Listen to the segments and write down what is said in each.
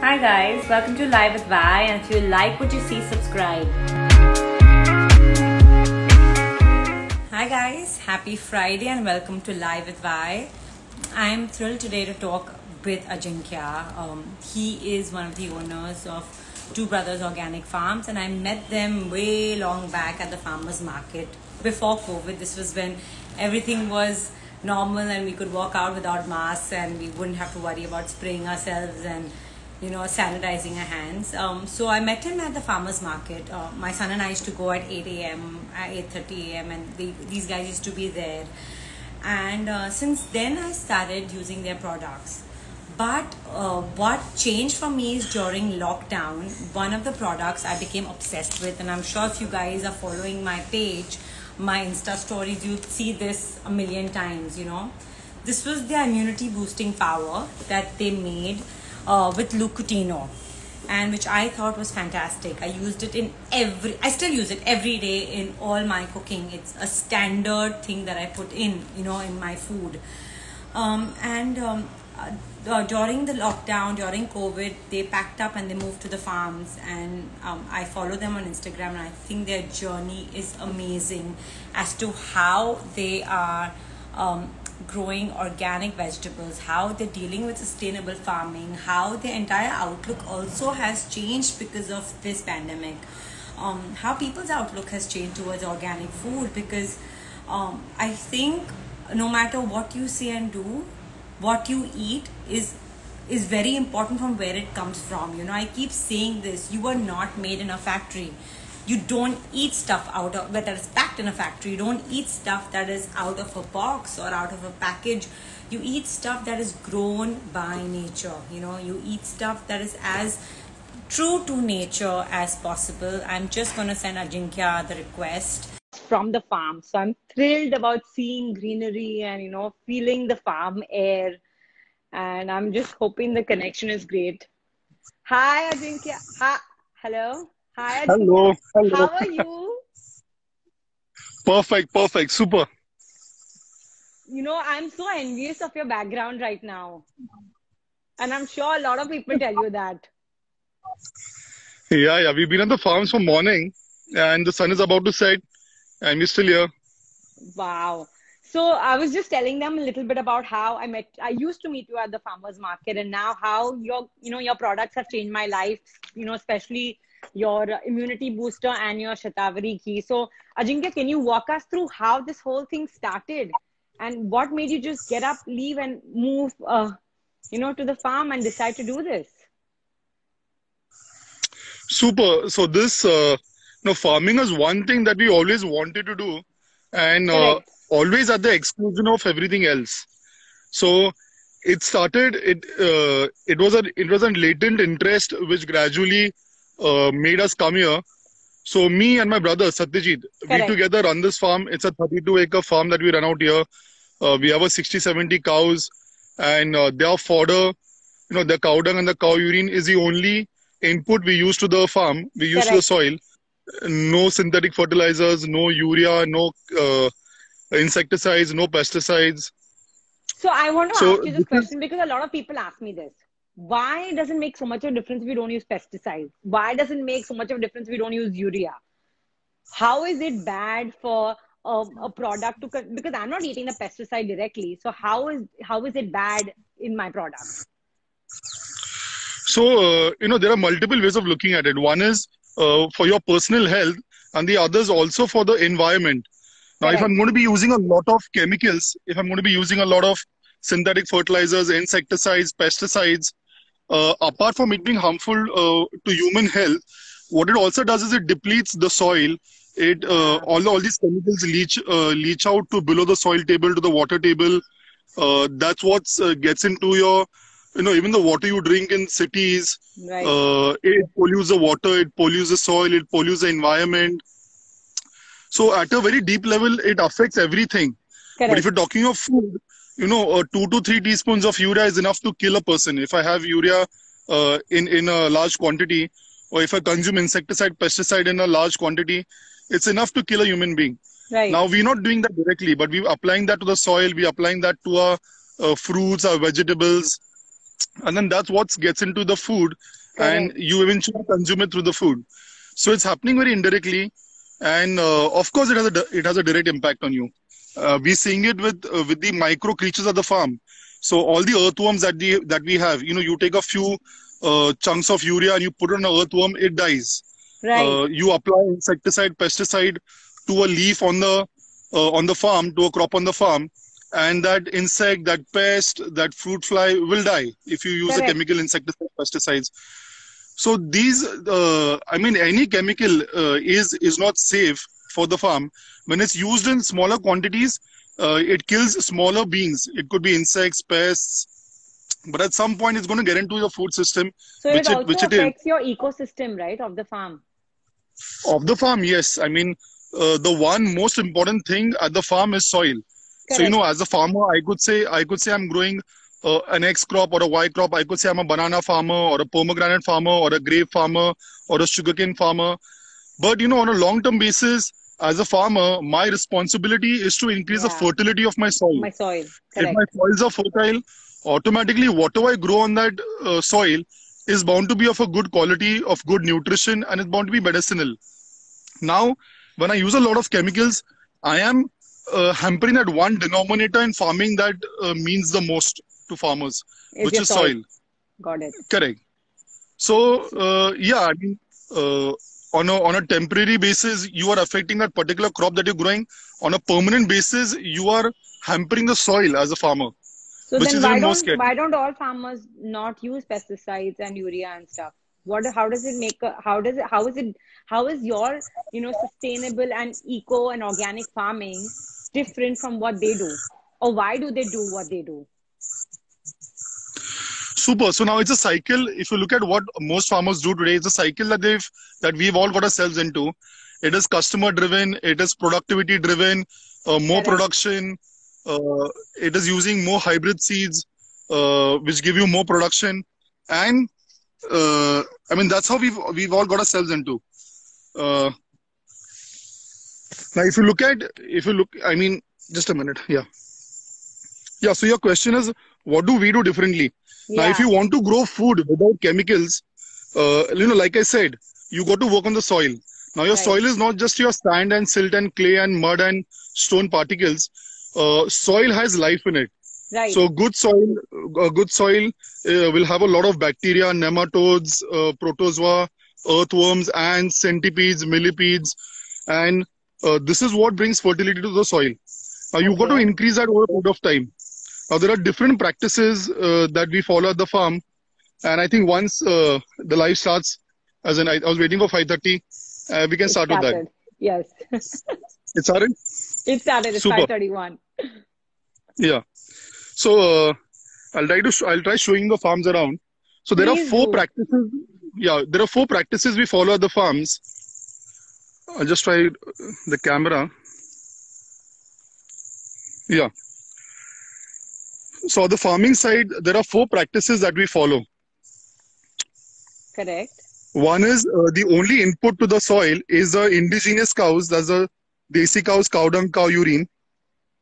Hi guys, welcome to Live with Vai and if you like what you see, subscribe. Hi guys, happy Friday and welcome to Live with Vai. I am thrilled today to talk with Ajinkya. Um, he is one of the owners of Two Brothers Organic Farms and I met them way long back at the farmers market before COVID. This was when everything was normal and we could walk out without masks and we wouldn't have to worry about spraying ourselves and you know sanitizing our hands. Um, so i met him at the farmers market. Uh, my son and i used to go at 8 a.m at 8.30 a.m and they, these guys used to be there. And uh, since then i started using their products. But uh, what changed for me is during lockdown one of the products i became obsessed with and i'm sure if you guys are following my page my Insta stories, you'd see this a million times, you know. This was their immunity boosting power that they made uh, with Lucutino and which I thought was fantastic. I used it in every, I still use it every day in all my cooking. It's a standard thing that I put in, you know, in my food. Um, and um, uh, uh, during the lockdown, during COVID, they packed up and they moved to the farms. And um, I follow them on Instagram, and I think their journey is amazing as to how they are um, growing organic vegetables, how they're dealing with sustainable farming, how their entire outlook also has changed because of this pandemic. Um, how people's outlook has changed towards organic food because um, I think no matter what you say and do, what you eat is is very important from where it comes from you know i keep saying this you are not made in a factory you don't eat stuff out of whether it's packed in a factory you don't eat stuff that is out of a box or out of a package you eat stuff that is grown by nature you know you eat stuff that is as true to nature as possible i'm just going to send ajinkya the request from the farm. So I'm thrilled about seeing greenery and, you know, feeling the farm air. And I'm just hoping the connection is great. Hi, Ajinkya. Hi. Hello. Hi, Ajinkya. Hello. Hello. How are you? Perfect. Perfect. Super. You know, I'm so envious of your background right now. And I'm sure a lot of people tell you that. Yeah, yeah. We've been on the farms for morning and the sun is about to set and we're still here. Wow. So I was just telling them a little bit about how I met. I used to meet you at the farmers market, and now how your you know your products have changed my life. You know, especially your immunity booster and your Shatavari ghee. So Ajinkya, can you walk us through how this whole thing started, and what made you just get up, leave, and move, uh, you know, to the farm and decide to do this? Super. So this uh, now, farming is one thing that we always wanted to do, and uh, always at the exclusion of everything else. So it started. It uh, it was a it was a latent interest which gradually uh, made us come here. So me and my brother Satyajit, we together run this farm. It's a 32 acre farm that we run out here. Uh, we have a 60 70 cows, and uh, their fodder, you know, the cow dung and the cow urine is the only input we use to the farm. We use Correct. to the soil no synthetic fertilizers, no urea, no uh, insecticides, no pesticides. So I want to so ask you this question because a lot of people ask me this. Why does it make so much of a difference if we don't use pesticides? Why does it make so much of a difference if we don't use urea? How is it bad for a, a product to because I'm not eating the pesticide directly. So how is how is it bad in my product? So uh, you know there are multiple ways of looking at it. One is uh, for your personal health and the others also for the environment. Now, if I'm going to be using a lot of chemicals, if I'm going to be using a lot of synthetic fertilizers, insecticides, pesticides, uh, apart from it being harmful uh, to human health, what it also does is it depletes the soil. It uh, all all these chemicals leach uh, leach out to below the soil table to the water table. Uh, that's what uh, gets into your you know even the water you drink in cities right. uh, it pollutes the water it pollutes the soil it pollutes the environment so at a very deep level it affects everything Correct. but if you're talking of food you know uh, two to three teaspoons of urea is enough to kill a person. If i have urea uh, in in a large quantity or if i consume insecticide pesticide in a large quantity it's enough to kill a human being. Right. now we're not doing that directly but we're applying that to the soil we're applying that to our uh, fruits our vegetables and then that's what gets into the food and you eventually consume it through the food. So it's happening very indirectly and uh, of course it has a it has a direct impact on you uh, we're seeing it with uh, with the micro creatures of the farm. So all the earthworms that we that we have you know you take a few uh, chunks of urea and you put it on an earthworm it dies. Right. Uh, you apply insecticide pesticide to a leaf on the uh, on the farm to a crop on the farm and that insect that pest that fruit fly will die if you use Correct. a chemical insecticide pesticides. So these uh, i mean any chemical uh, is is not safe for the farm. When it's used in smaller quantities uh, it kills smaller beings it could be insects pests but at some point it's going to get into your food system so which it it- which it is. affects your ecosystem right of the farm? Of the farm yes. I mean uh, the one most important thing at the farm is soil. So you know as a farmer i could say i could say i'm growing uh, an x crop or a y crop. I could say i'm a banana farmer or a pomegranate farmer or a grape farmer or a sugarcane farmer but you know on a long term basis as a farmer my responsibility is to increase the fertility of my soil. My soil if my soils are fertile automatically whatever i grow on that uh, soil is bound to be of a good quality of good nutrition and it's bound to be medicinal. Now when i use a lot of chemicals i am uh, hampering that one denominator in farming that uh, means the most to farmers Is which is soil. Got it. Correct. So uh, yeah i mean uh, on a on a temporary basis you are affecting that particular crop that you're growing on a permanent basis you are hampering the soil as a farmer So Which then is why don't why don't all farmers not use pesticides and urea and stuff? What how does it make a, how does it how is it how is your you know sustainable and eco and organic farming different from what they do? Or why do they do what they do? Super. So now it's a cycle. If you look at what most farmers do today it's a cycle that they've that we've all got ourselves into. It is customer driven it is productivity driven uh, more production uh, it is using more hybrid seeds uh, which give you more production. And uh, i mean that's how we've we've all got ourselves into. Uh, now if you look at if you look i mean just a minute. Yeah. Yeah so your question is what do we do differently now, if you want to grow food without chemicals, uh, you know, like I said, you got to work on the soil. Now, your Right. soil is not just your sand and silt and clay and mud and stone particles. Uh, soil has life in it. right. So, good soil, uh, good soil uh, will have a lot of bacteria, nematodes, uh, protozoa, earthworms, ants, centipedes, millipedes, and uh, this is what brings fertility to the soil. Now, you got to increase that over a period of time. Now, there are different practices uh, that we follow at the farm, and I think once uh, the live starts, as in I, I was waiting for 5:30, uh, we can it start with that. Yes. It started. it started at Super. five thirty one. Yeah. So uh, I'll try to sh- I'll try showing the farms around. So there Please are four do. practices. Yeah, there are four practices we follow at the farms. I'll just try uh, the camera. Yeah. So on the farming side, there are four practices that we follow. Correct. One is uh, the only input to the soil is the indigenous cows, that's the desi cows, cow dung, cow urine.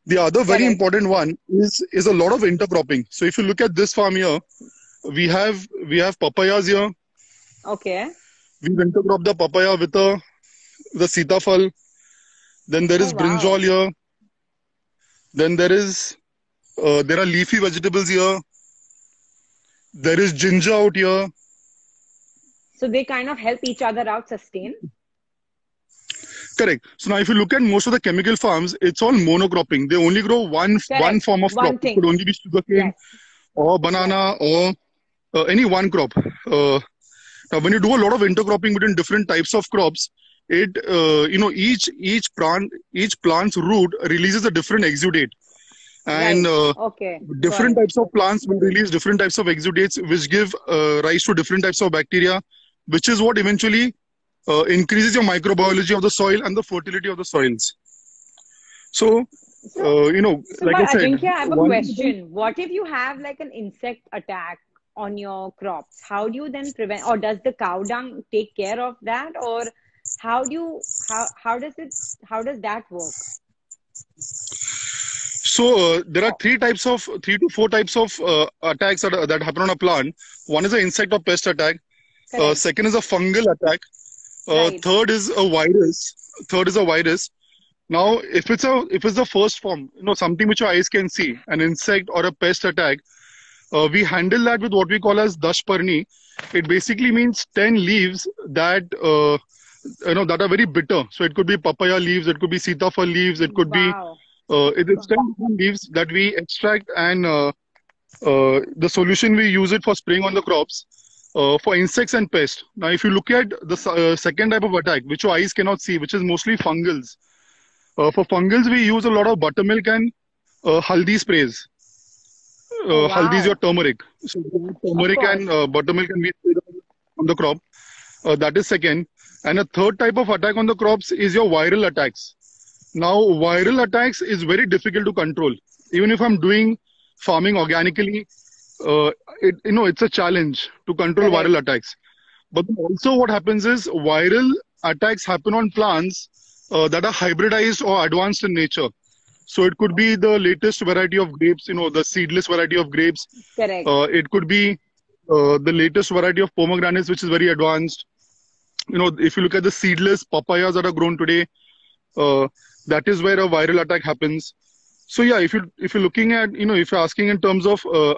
The other very Correct. important one is is a lot of intercropping. So if you look at this farm here, we have we have papayas here. Okay. We've intercropped the papaya with the the sitafal. Then there is Oh, wow. brinjal here. Then there is uh, there are leafy vegetables here. There is ginger out here. So they kind of help each other out sustain. Correct. So now, if you look at most of the chemical farms, it's all monocropping. They only grow one Correct. one form of One crop. thing. It could only be sugarcane Yes. or banana or uh, any one crop. Uh, now, when you do a lot of intercropping between different types of crops, it uh, you know each each plant each plant's root releases a different exudate, and Right. uh, Okay. different it. types of plants will release different types of exudates, which give uh, rise to different types of bacteria, which is what eventually uh, increases your microbiology of the soil and the fertility of the soils. So, uh, you know, So, like I said, Ajinkya, I have a question. What if you have like an insect attack on your crops? How do you then prevent, or does the cow dung take care of that, or how do you how how does it how does that work? So uh, there are three types of three to four types of uh, attacks that, that happen on a plant. One is an insect or pest attack. Uh, second is a fungal attack. Uh, Right. Third is a virus. Third is a virus. Now, if it's a if it's the first form, you know something which your eyes can see, an insect or a pest attack, uh, we handle that with what we call as dashparni. It basically means ten leaves that uh, you know that are very bitter. So it could be papaya leaves, it could be sitafal leaves, it could be Wow. Uh, it is 10 different leaves that we extract and uh, uh, the solution we use it for spraying on the crops uh, for insects and pests. Now, if you look at the uh, second type of attack, which your eyes cannot see, which is mostly fungals. Uh, for fungals, we use a lot of buttermilk and uh, haldi sprays. Uh, Oh, Haldi is your turmeric. So turmeric and uh, buttermilk can be sprayed on the crop. Uh, that is second. And a third type of attack on the crops is your viral attacks. Now, viral attacks is very difficult to control. Even if I'm doing farming organically, uh, it you know it's a challenge to control viral attacks. But also, what happens is viral attacks happen on plants uh, that are hybridized or advanced in nature. So it could be the latest variety of grapes, you know, the seedless variety of grapes. Correct. Uh, it could be uh, the latest variety of pomegranates, which is very advanced. You know, if you look at the seedless papayas that are grown today, uh, that is where a viral attack happens. So yeah, if you if you're looking at you know if you're asking in terms of uh,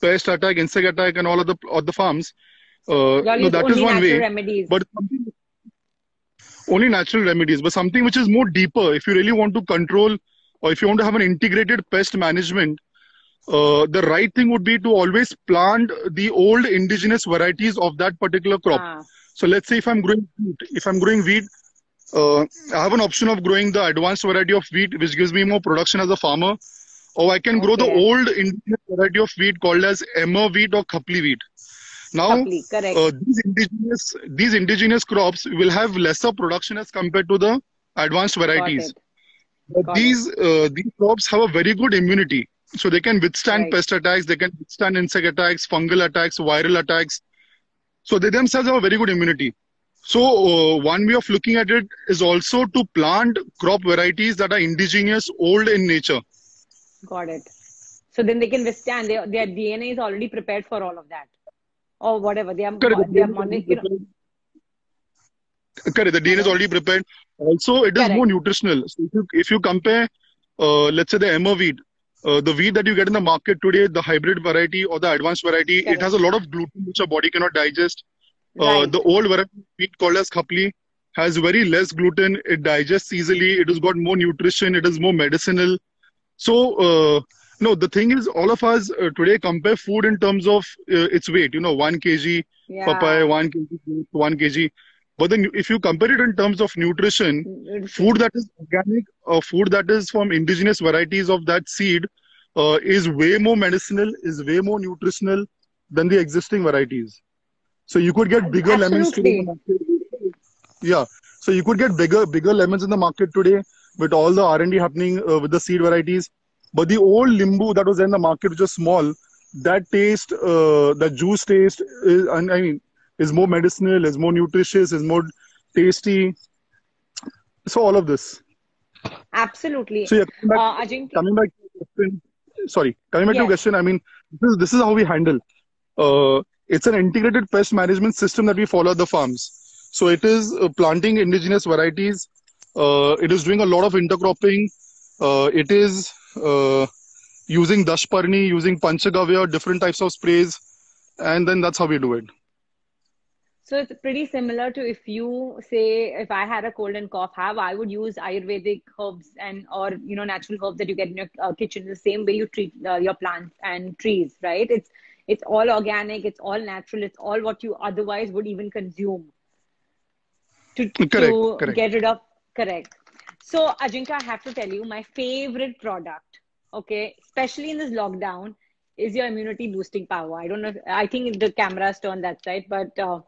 pest attack, insect attack, and all of the of the farms, uh, no, that is one way. remedies. But only natural remedies, but something which is more deeper. If you really want to control, or if you want to have an integrated pest management, uh, the right thing would be to always plant the old indigenous varieties of that particular crop. Ah, So let's say if I'm growing wheat, if I'm growing wheat, uh, I have an option of growing the advanced variety of wheat, which gives me more production as a farmer, or I can grow the old indigenous variety of wheat called as emmer wheat or khapli wheat. Now, Khapli, uh, these indigenous these indigenous crops will have lesser production as compared to the advanced varieties. But Got these uh, these crops have a very good immunity, so they can withstand Right. pest attacks, they can withstand insect attacks, fungal attacks, viral attacks. So they themselves have a very good immunity. So uh, one way of looking at it is also to plant crop varieties that are indigenous, old in nature. Got it. So then they can withstand. Their their DNA is already prepared for all of that, or whatever. They are Correct. they are moni- you know, Correct. The DNA is already prepared. Also, it is Correct. more nutritional. So if you, if you compare, uh, let's say the emmer wheat, uh, the wheat that you get in the market today, the hybrid variety or the advanced variety, it has a lot of gluten which your body cannot digest. Uh, the old variety wheat called as khapli has very less gluten. It digests easily. It has got more nutrition. It is more medicinal. So, uh, no, the thing is, all of us uh, today compare food in terms of uh, its weight. You know, one kg yeah. papaya, one kg, one kg. But then, if you compare it in terms of nutrition, food that is organic or food that is from indigenous varieties of that seed uh, is way more medicinal, is way more nutritional than the existing varieties. So you could get bigger lemons today. in the market. Yeah. So you could get bigger bigger lemons in the market today with all the R&D happening uh, with the seed varieties. But the old limbu that was in the market, which was small, that taste, uh, the juice taste, is, and I mean, is more medicinal, is more nutritious, is more tasty. So all of this. Absolutely. So yeah, coming back, Uh, Ajinkya, coming back to your question, sorry, coming back to your question, I mean, this is, this is how we handle. Uh, it's an integrated pest management system that we follow at the farms. So it is uh, planting indigenous varieties. Uh, it is doing a lot of intercropping. Uh, it is uh, using dashparni, using panchagavya, different types of sprays, and then that's how we do it. So it's pretty similar to if you say if I had a cold and cough, have I would use Ayurvedic herbs and or you know natural herbs that you get in your uh, kitchen the same way you treat uh, your plants and trees, right? It's it's all organic, it's all natural, it's all what you otherwise would even consume to Correct, to correct. get rid of correct. So Ajinkya, I have to tell you, my favorite product, okay, especially in this lockdown, is your immunity boosting power. I don't know. If, I think the camera's turned that side, but uh,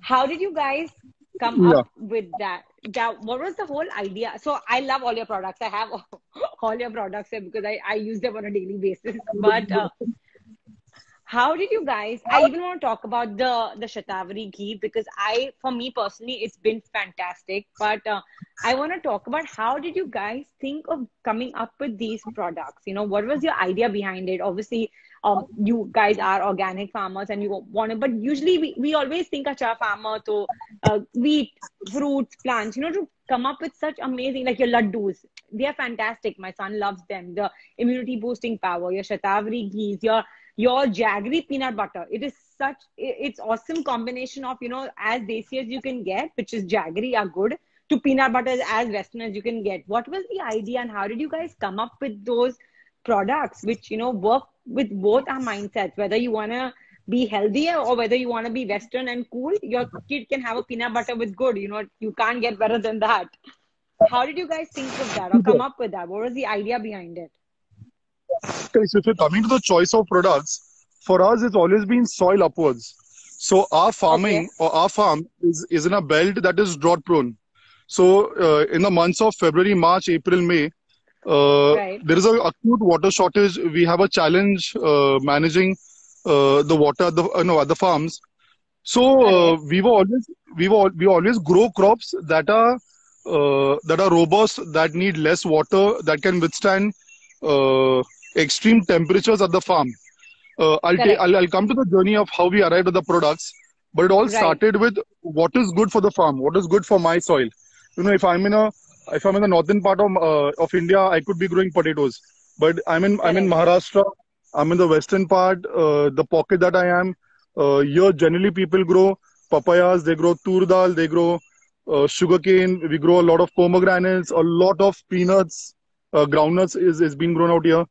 how did you guys come Yeah. up with that? that? What was the whole idea? So I love all your products. I have all your products because I, I use them on a daily basis. But uh, how did you guys i even want to talk about the the shatavari ghee because i for me personally it's been fantastic. But uh, i want to talk about how did you guys think of coming up with these products? You know what was your idea behind it? Obviously um, you guys are organic farmers and you want to but usually we, we always think a farmer to uh, wheat fruits plants you know to come up with such amazing like your laddus. They are fantastic. My son loves them. The immunity boosting power your shatavari ghees your your jaggery peanut butter. It is such it's awesome combination of you know as desi as you can get, which is jaggery are good, to peanut butter as western as you can get. What was the idea and how did you guys come up with those products which you know work with both our mindsets? Whether you wanna be healthier or whether you want to be western and cool, your kid can have a peanut butter with good. You know you can't get better than that. How did you guys think of that or come up with that? What was the idea behind it? Okay, so if you're coming to the choice of products, for us it's always been soil upwards. So our farming okay. or our farm is, is in a belt that is drought prone. So uh, in the months of February, March, April, May, uh, right. there is a acute water shortage. We have a challenge uh, managing uh, the water at the uh, no at the farms. So uh, we were always we were we always grow crops that are that are robust, that need less water, that can withstand extreme temperatures at the farm. Uh, I'll, ta- I'll, I'll come to the journey of how we arrived at the products, but it all right. started with what is good for the farm, what is good for my soil. You know, if I'm in a if I'm in the northern part of uh, of India, I could be growing potatoes, but I'm in Correct. I'm in Maharashtra. I'm in the western part, uh, the pocket that I am. Uh, here, generally, people grow papayas, they grow tur dal, they grow uh, sugarcane. We grow a lot of pomegranates, a lot of peanuts, uh, groundnuts is is being grown out here.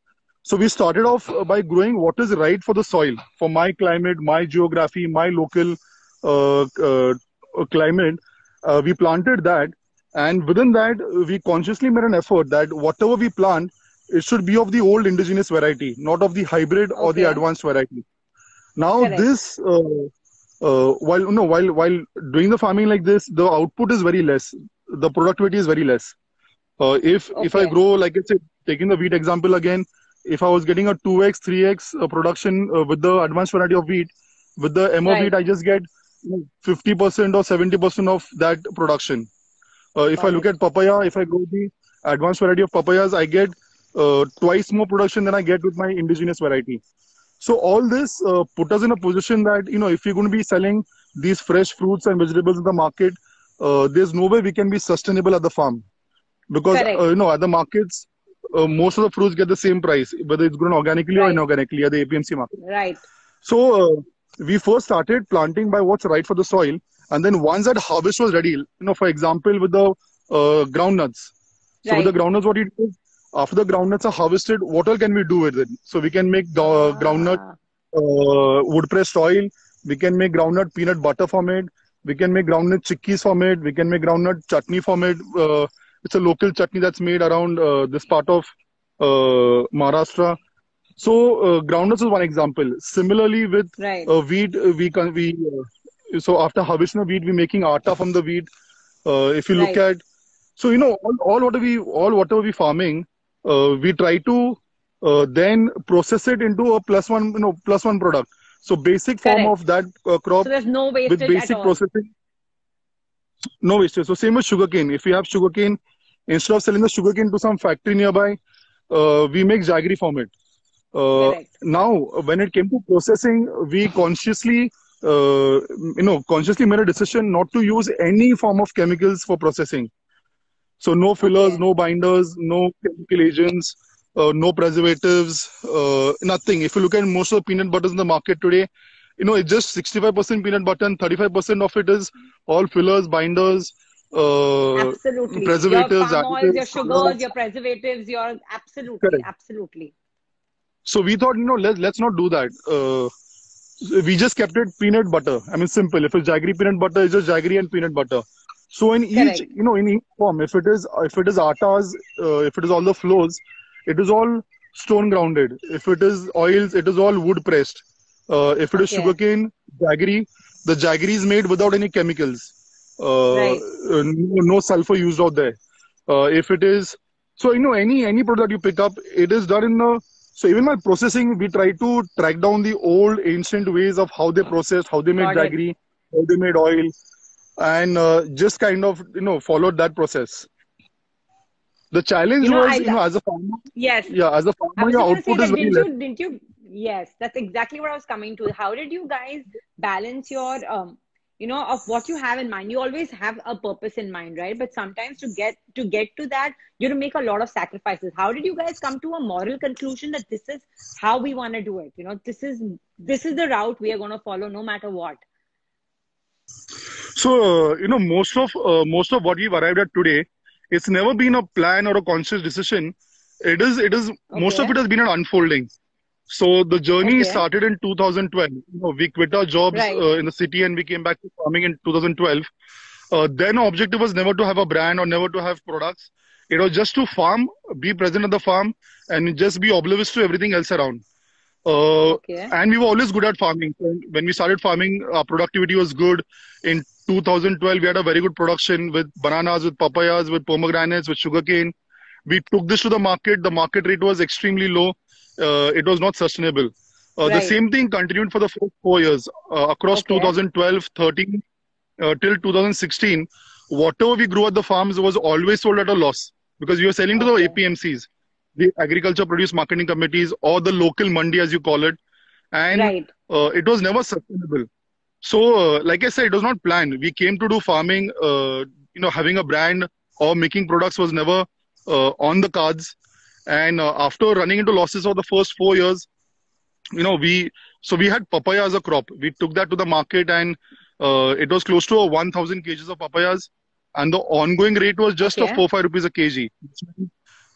So we started off uh, by growing what is right for the soil, for my climate, my geography, my local uh, uh, climate. Uh, we planted that, and within that, we consciously made an effort that whatever we plant, it should be of the old indigenous variety, not of the hybrid okay. or the advanced variety. Now Correct. this, uh, uh, while no, while while doing the farming like this, the output is very less. The productivity is very less. if okay. if I grow like I said, taking the wheat example again, if I was getting a 2x, 3x uh, production uh, with the advanced variety of wheat, with the emmer right. wheat, I just get 50% or 70% of that production. Uh, if I look at papaya, if I grow the advanced variety of papayas, I get uh, twice more production than I get with my indigenous variety. So all this uh, put us in a position that you know if we're going to be selling these fresh fruits and vegetables in the market, uh, there's no way we can be sustainable at the farm because you know at the markets uh, most of the fruits get the same price, whether it's grown organically right. or inorganically at the APMC market. Right. So uh, we first started planting by what's right for the soil, and then once that harvest was ready, you know, for example, with the uh, groundnuts. So right. with the groundnuts, what you do after the groundnuts are harvested, what all can we do with it? So we can make ah. groundnut uh, wood pressed oil. We can make groundnut peanut butter from it. We can make groundnut chikkis from it. We can make groundnut chutney from it. Uh, it's a local chutney that's made around uh, this part of uh, Maharashtra. So uh, groundnuts is one example. Similarly, with right. uh, wheat, uh, we can we uh, so after harvesting the wheat, we're making atta from the wheat. Uh, if you look right. at, so you know all, all whatever we all whatever we farming, we try to then process it into a plus one you know plus one product. So basic form Correct. of that crop so there's no with basic processing no wastage. So same with sugarcane. If we have sugarcane, instead of selling the sugarcane to some factory nearby, uh, we make jaggery from it. Uh, now, when it came to processing, we consciously, uh, you know, consciously made a decision not to use any form of chemicals for processing. So no fillers, okay. no binders, no chemical agents, uh, no preservatives, uh, nothing. If you look at most of the peanut butters in the market today, you know, it's just 65% peanut butter and 35% of it is all fillers, binders, uh, absolutely. preservatives, your oils, your sugars, your preservatives, your absolutely, Correct. absolutely. So we thought, you know, let, let's not do that. Uh, we just kept it peanut butter. I mean, simple. If it's jaggery peanut butter, it's just jaggery and peanut butter. So in Correct. each, you know, in each form, if it is, if it is attas, uh, if it is all the flows, it is all stone grounded. If it is oils, it is all wood pressed. Uh, if it is okay. sugarcane, jaggery, the jaggery is made without any chemicals. Uh, right. Uh, no, no, sulfur used out there. Uh, if it is, so you know, any any product you pick up, it is done in a So even while processing, we try to track down the old ancient ways of how they processed, how they made Got it. jaggery, how they made oil, and uh, just kind of you know followed that process. The challenge You know, was, I you know, as a farmer, Yes. yeah, as a farmer, your output is very that less. didn't you didn't you yes, that's exactly what I was coming to. How did you guys balance your um you know of what you have in mind? You always have a purpose in mind, right? But sometimes to get to get to that, you have to make a lot of sacrifices. How did you guys come to a moral conclusion that this is how we want to do it? You know, this is this is the route we are gonna follow no matter what. So uh, you know, most of uh, most of what we've arrived at today, it's never been a plan or a conscious decision. It is it is most of it has been an unfolding. So the journey Okay. started in 2012. You know, we quit our jobs Right. uh, in the city and we came back to farming in 2012. Uh, then our objective was never to have a brand or never to have products. It was just to farm, be present at the farm, and just be oblivious to everything else around. Uh, Okay. and we were always good at farming. So when we started farming, our productivity was good. In 2012, we had a very good production with bananas, with papayas, with pomegranates, with sugarcane. We took this to the market. The market rate was extremely low. Uh, it was not sustainable. Uh, The same thing continued for the first four years uh, across Okay. 2012, 13 uh, till 2016. Whatever we grew at the farms was always sold at a loss because we were selling to Okay. the APMCs, the Agriculture Produce Marketing Committees, or the local mandi as you call it, and Right. uh, it was never sustainable. So, uh, like I said, it was not planned. We came to do farming. Uh, you know, having a brand or making products was never uh, on the cards. And uh, after running into losses for the first four years, you know, we so we had papaya as a crop. We took that to the market, and uh, it was close to a 1,000 kgs of papayas, and the ongoing rate was just Okay. a four five rupees a kg,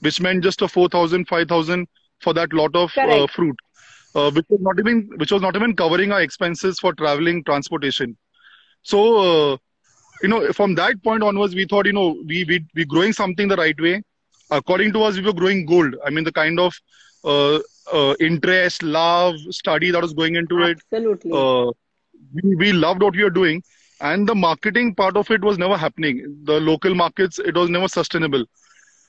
which meant, just a 4,000, 5,000 for that lot of uh, fruit uh, which was not even which was not even covering our expenses for traveling transportation so uh, you know from that point onwards we thought you know we we we growing something the right way according to us we were growing gold. I mean the kind of uh, uh, interest love study that was going into it Absolutely. uh, we, we loved what we were doing. And the marketing part of it was never happening. The local markets it was never sustainable.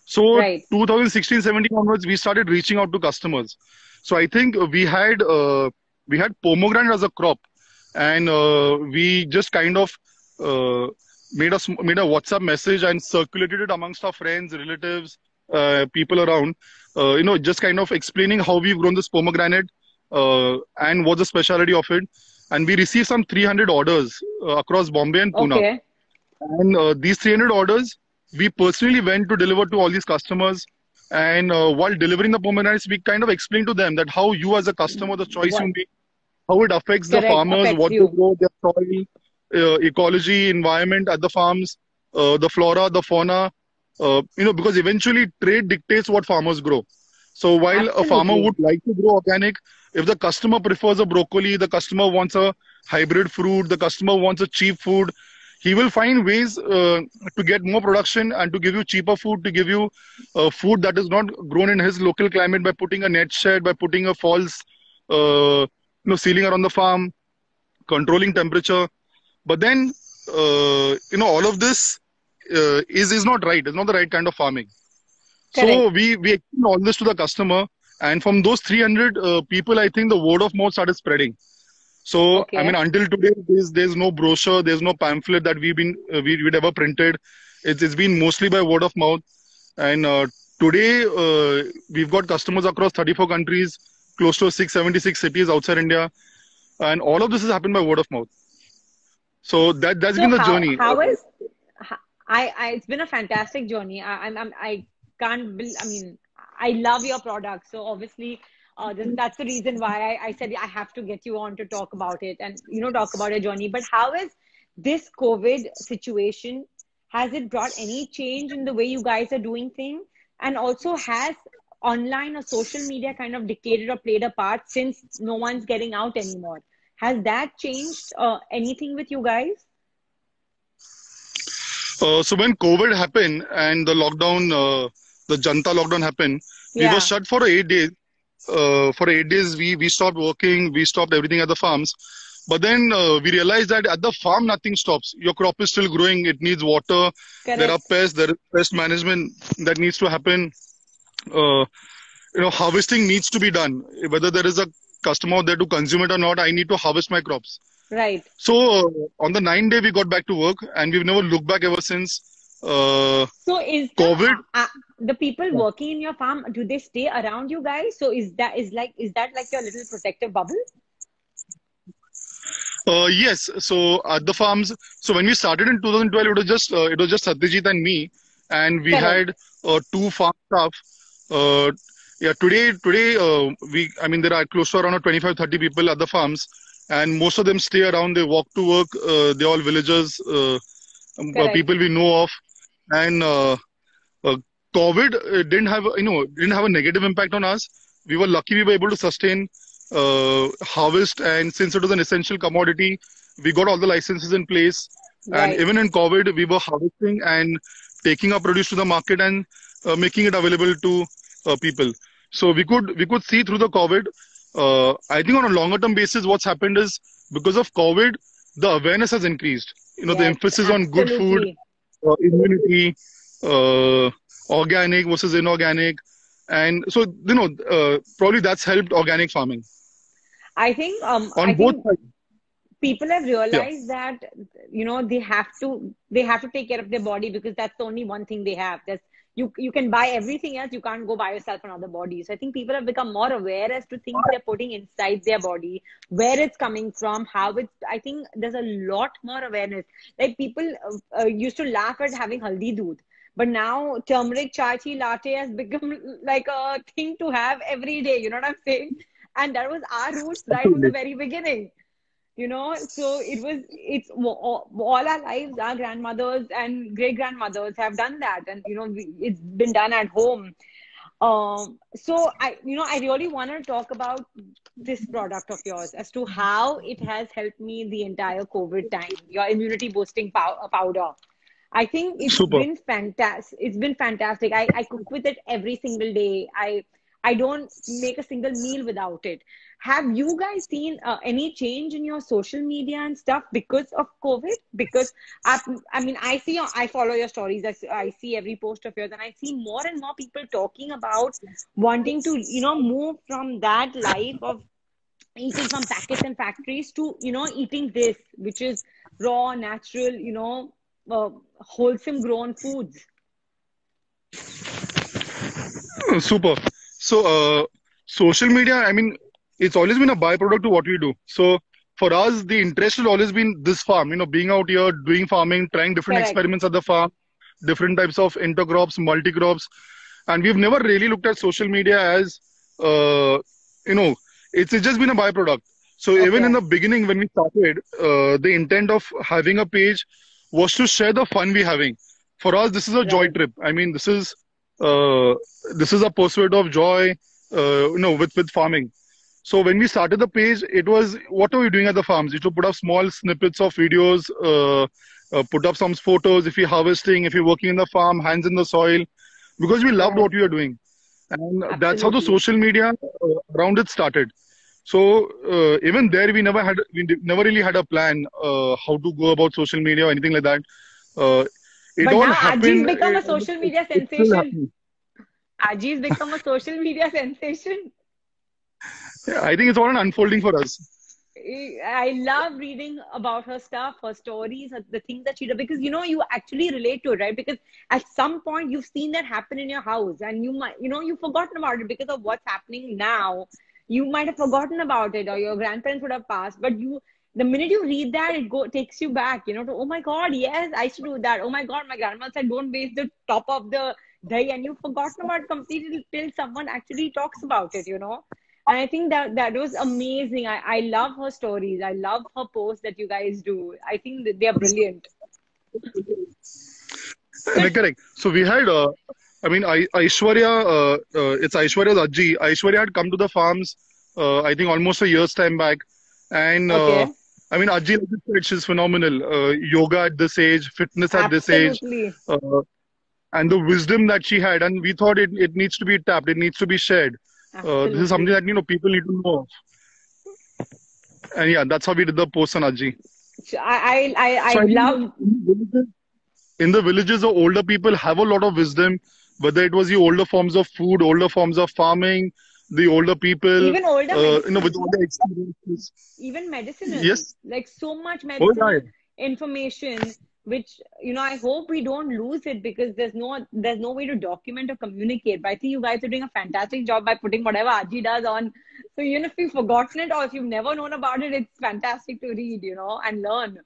So Right. 2016 17 onwards we started reaching out to customers. So i think we had uh, we had pomegranate as a crop. And uh, we just kind of uh, made us made a whatsapp message and circulated it amongst our friends relatives uh, people around uh, you know just kind of explaining how we've grown this pomegranate uh, and what's the specialty of it and we received some 300 orders uh, across bombay and pune Okay. and uh, these 300 orders, we personally went to deliver to all these customers. And uh, while delivering the pomegranates, we kind of explained to them that how you, as a customer, the choice What- you make, how it affects the farmers, affects what you. they grow, their soil, uh, ecology, environment at the farms, uh, the flora, the fauna. Uh, you know, because eventually trade dictates what farmers grow. So while a farmer would like to grow organic, if the customer prefers a broccoli, the customer wants a hybrid fruit, the customer wants a cheap food, he will find ways uh, to get more production and to give you cheaper food, to give you uh, food that is not grown in his local climate by putting a net shed, by putting a false, uh, you know, ceiling around the farm, controlling temperature. But then, uh, you know, all of this uh, is is not right. It's not the right kind of farming. So we we explained all this to the customer, and from those 300 uh, people, I think the word of mouth started spreading. So I mean, until today, there's there's no brochure, there's no pamphlet that we've been uh, we we'd ever printed. It's it's been mostly by word of mouth, and uh, today uh, we've got customers across 34 countries, close to 676 cities outside India, and all of this has happened by word of mouth. So that that's So been the how, journey. how is I, I it's been a fantastic journey. I, I'm, I'm I can't bel I mean I love your product. So obviously uh, that's the reason why I, I said I have to get you on to talk about it and you know talk about your journey. But how is this COVID situation? Has it brought any change in the way you guys are doing things? And also has online or social media kind of dictated or played a part since no one's getting out anymore? Has that changed uh, anything with you guys? Uh, so when COVID happened and the lockdown, uh, the Janta lockdown happened, we were shut for eight days. Uh, for eight days, we we stopped working, we stopped everything at the farms. But then uh, we realized that at the farm, nothing stops. Your crop is still growing. It needs water. There are pests. There is pest management that needs to happen. Uh, you know harvesting needs to be done whether there is a customer there to consume it or not i need to harvest my crops right. So on the nine day we got back to work and we've never looked back ever since uh, so is covid. the, uh, the people working in your farm do they stay around you guys? So is that is like is that like your little protective bubble? Uh, yes. So at the farms, so when we started in 2012, it was just uh, it was just Satyajit and me, and we had uh, two farm staff. Uh, yeah, today today uh, we I mean there are close to around 25 30 people at the farms, and most of them stay around. They walk to work. Uh, they're all villagers, um, people we know of, and COVID didn't have you know didn't have a negative impact on us. We were lucky we were able to sustain uh, harvest. And since it was an essential commodity, we got all the licenses in place. Right. And even in COVID, we were harvesting and taking our produce to the market and uh, making it available to uh, people. So we could we could see through the COVID. Uh, I think on a longer term basis, what's happened is because of COVID, the awareness has increased. You know, yes, the emphasis absolutely. on good food, uh, immunity, uh, organic versus inorganic, and so you know uh, probably that's helped organic farming I think um, on I both think sides. People have realized yeah. that you know they have to they have to take care of their body because that's the only one thing they have. There's you you can buy everything else. You can't go buy yourself another body. So I think people have become more aware as to things they're putting inside their body, where it's coming from, how it's. I think there's a lot more awareness. Like people uh, uh, used to laugh at having haldi doodh. But now turmeric chai tea latte has become like a thing to have every day. You know what I'm saying? and that was our roots right from the very beginning you know so it was it's all our lives our grandmothers and great grandmothers have done that. And you know it's been done at home. Um, so i you know i really want to talk about this product of yours as to how it has helped me the entire covid time your immunity boosting pow- powder. I think it's Super. been fantastic it's been fantastic. I, I cook with it every single day. I I don't make a single meal without it. Have you guys seen uh, any change in your social media and stuff because of COVID? Because I, I mean, I see, I follow your stories. I, I see every post of yours, and I see more and more people talking about wanting to, you know, move from that life of eating from packets and factories to, you know, eating this, which is raw, natural, you know, uh, wholesome grown foods. Super. So, uh, social media, I mean, it's always been a byproduct to what we do. So, for us, the interest has always been this farm, you know, being out here, doing farming, trying different Correct. experiments at the farm, different types of intercrops, multi crops. And we've never really looked at social media as, uh, you know, it's, it's just been a byproduct. So, okay. even in the beginning, when we started, uh, the intent of having a page was to share the fun we're having. For us, this is a right. joy trip. I mean, this is this is a pursuit of joy, uh, you know, with with farming. So when we started the page, it was what are we doing at the farms? You to put up small snippets of videos, uh, uh, put up some photos if you're harvesting, if you're working in the farm, hands in the soil, because we loved what we were doing, and Absolutely. that's how the social media uh, around it started. So uh, even there, we never had we never really had a plan uh, how to go about social media or anything like that. It but all now happened, Aji's become a social media sensation. Aji's become a social media sensation. Yeah, I think it's all an unfolding for us. I love reading about her stuff, her stories, the things that she does, because you know you actually relate to it, right? Because at some point you've seen that happen in your house, and you might, you know, you've forgotten about it because of what's happening now. You might have forgotten about it, or your grandparents would have passed, but you the minute you read that, it go takes you back, you know, to oh my god, yes, I should do that. Oh my god, my grandma said don't waste the top of the day, and you've forgotten about completely till someone actually talks about it, you know. And I think that that was amazing. I, I love her stories. I love her posts that you guys do. I think that they are brilliant. correct. So we had, uh, I mean, I, Aishwarya, uh, uh, it's Aishwarya's Aji. Aishwarya had come to the farms, uh, I think almost a year's time back. And uh, okay. I mean, Ajji, like said, she's phenomenal. Uh, yoga at this age, fitness at Absolutely. this age, uh, and the wisdom that she had. And we thought it, it needs to be tapped, it needs to be shared. Uh, this is something that you know people need to know. And yeah, that's how we did the post on Ajji. I I I, so I love. In the, villages, the older people have a lot of wisdom whether it was the older forms of food, older forms of farming, the older people, even older, uh, you know, with all the experiences. even medicinal. Yes. like so much Oh, medicinal yeah. information which you know i hope we don't lose it because there's no there's no way to document or communicate but i think you guys are doing a fantastic job by putting whatever aji does on so even if you've forgotten it or if you've never known about it it's fantastic to read you know and learn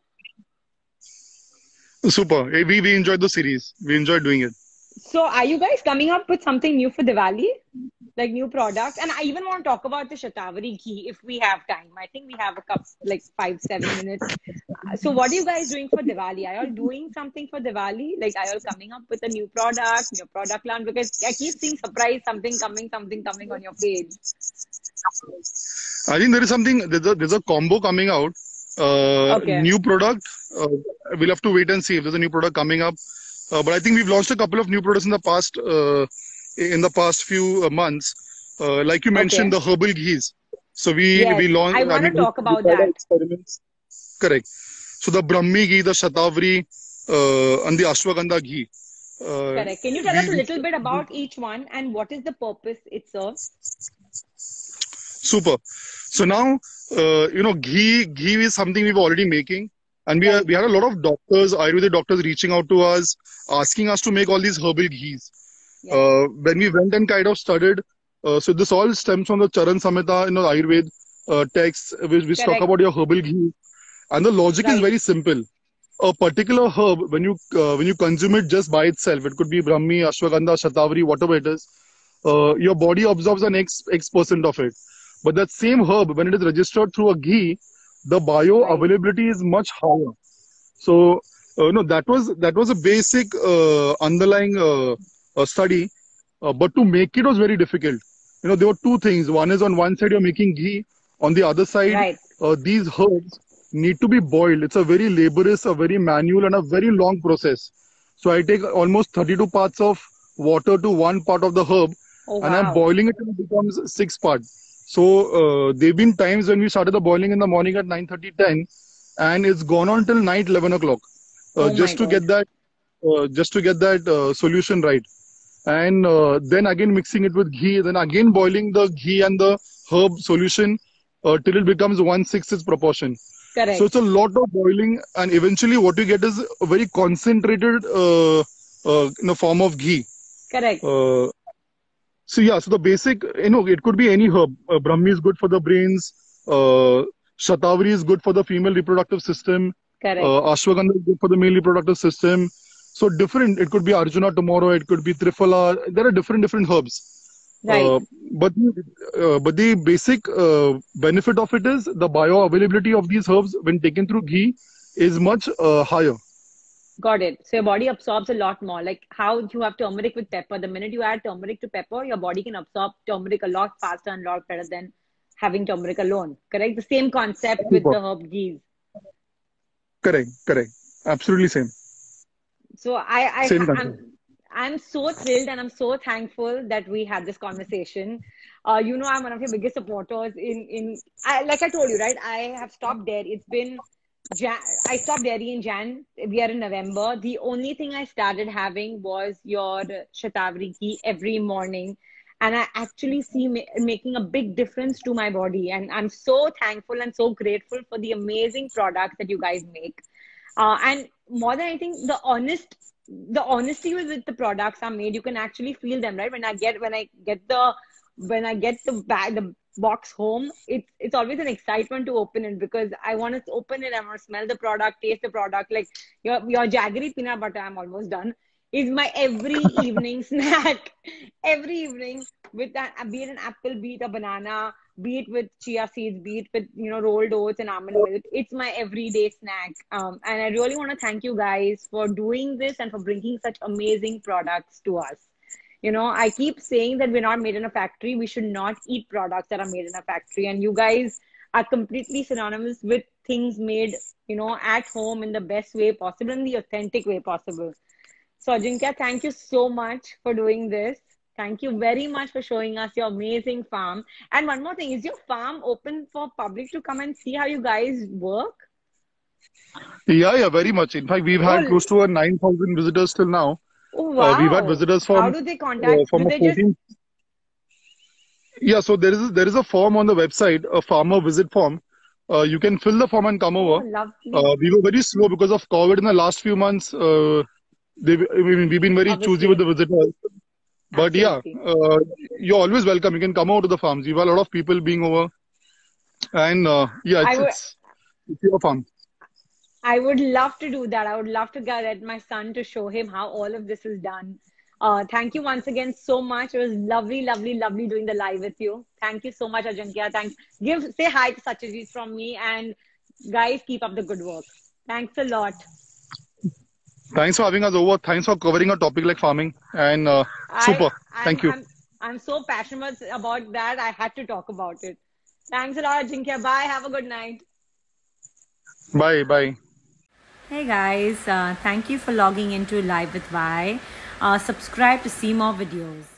Super. We we enjoyed the series. We enjoyed doing it. So are you guys coming up with something new for diwali like new products and i even want to talk about the shatavari ghee if we have time i think we have a couple like five seven minutes so what are you guys doing for diwali are you all doing something for diwali like are you all coming up with a new product new product line because i keep seeing surprise something coming something coming on your page I think there is something. There's a there's a combo coming out. Uh, Okay. New product. Uh, we'll have to wait and see if there's a new product coming up. Uh, but I think we've launched a couple of new products in the past uh, in the past few uh, months. Uh, like you mentioned, Okay. the herbal ghees. So we Yes, we launched. I wanna mean, talk about we that. Experiments. Correct. So the Brahmi ghee, the Shatavari, uh, and the Ashwagandha ghee. Uh, correct can you tell us a little bit about each one and what is the purpose it serves Super. So now, uh, you know, ghee ghee is something we've already making, and we are, we had a lot of doctors, Ayurvedic doctors, reaching out to us, asking us to make all these herbal ghees. Yeah. Uh, when we went and kind of studied, uh, so this all stems from the Charak Samhita, you know, Ayurveda uh, texts, which, which talk about your herbal ghee, and the logic is very simple. A particular herb, when you uh, when you consume it just by itself, it could be Brahmi, Ashwagandha, Shatavari, whatever it is, uh, your body absorbs an X X percent of it. But that same herb, when it is registered through a ghee, the bioavailability is much higher. So, uh, no, that was that was a basic uh, underlying uh, study, uh, but to make it was very difficult. You know, there were two things. One is on one side you're making ghee, on the other side, Right. uh, these herbs need to be boiled. It's a very laborious, a very manual, and a very long process. So I take almost 32 parts of water to one part of the herb, oh and I'm boiling it till it becomes six parts. So uh, there've been times when we started the boiling in the morning at 9:30, 10, and it's gone on till night 11 o'clock, uh, Oh just to get that, uh, just to get that uh, solution right. And uh, then again mixing it with ghee, then again boiling the ghee and the herb solution uh, till it becomes one sixth its proportion. correct So it's a lot of boiling, and eventually what you get is a very concentrated uh, uh, in the form of ghee. correct Uh, so yeah, so the basic, you know, it could be any herb. Uh, Brahmi is good for the brains. Uh, Shatavari is good for the female reproductive system. correct Uh, Ashwagandha is good for the male reproductive system. So different. It could be Arjuna tomorrow. It could be Triphala. There are different different herbs. right Uh, but uh, but the basic uh, benefit of it is the bioavailability of these herbs when taken through ghee is much uh, higher. Got it. So your body absorbs a lot more. Like how you have turmeric with pepper. The minute you add turmeric to pepper, your body can absorb turmeric a lot faster and a lot better than having turmeric alone. Correct? The same concept with the herb ghees. Correct. Correct. Absolutely same. So I, I Same I'm, concept. I'm so thrilled and I'm so thankful that we had this conversation. Uh, you know, I'm one of your biggest supporters. In in I, like I told you, right? I have stopped there. It's been Jan. I stopped dairy in Jan. We are in November. The only thing I started having was your Shatavari ghee every morning. And I actually see ma- making a big difference to my body. And I'm so thankful and so grateful for the amazing products that you guys make. Uh, and more than anything, the honest, the honesty with the products are made, you can actually feel them, right? When I get, when I get the, when I get the bag, the box home, it's it's always an excitement to open it because I want to open it, I want to smell the product, taste the product. Like your your jaggery peanut butter, I'm almost done. Is my every evening snack. Every evening with that, be it an apple, be it a banana, be it with chia seeds, be it with you know rolled oats and almond milk. It's my everyday snack. Um, and I really want to thank you guys for doing this and for bringing such amazing products to us. You know, I keep saying that we're not made in a factory. We should not eat products that are made in a factory. And you guys are completely synonymous with things made, you know, at home in the best way possible, in the authentic way possible. So, Ajinkya, thank you so much for doing this. Thank you very much for showing us your amazing farm. And one more thing, is your farm open for public to come and see how you guys work? Yeah, yeah, very much. In fact, we've had Oh, close to a 9,000 visitors till now. Oh wow! Uh, we've had visitors from. How do they contact? Uh, from do a just Yeah, so there is there is a form on the website, a farmer visit form. Uh, you can fill the form and come oh, over. lovely? Uh, we were very slow because of COVID in the last few months. Uh, they, I mean, we've been very choosy with the visitors. But yeah, Absolutely. uh, you're always welcome. You can come over to the farms. We've a lot of people being over, and uh, yeah, it's, would- it's it's your farm. I would love to do that. I would love to get my son to show him how all of this is done. Uh, thank you once again so much. It was lovely, lovely, lovely doing the live with you. Thank you so much, Ajinkya. Thanks. Give say hi to Satyajit from me, and guys, keep up the good work. Thanks a lot. Thanks for having us over. Thanks for covering a topic like farming, and uh, super. I, Thank you. I'm, I'm so passionate about that. I had to talk about it. Thanks a lot, Ajinkya. Bye. Have a good night. Bye, bye. Hey guys, uh, thank you for logging into Live with Vai. Uh, subscribe to see more videos.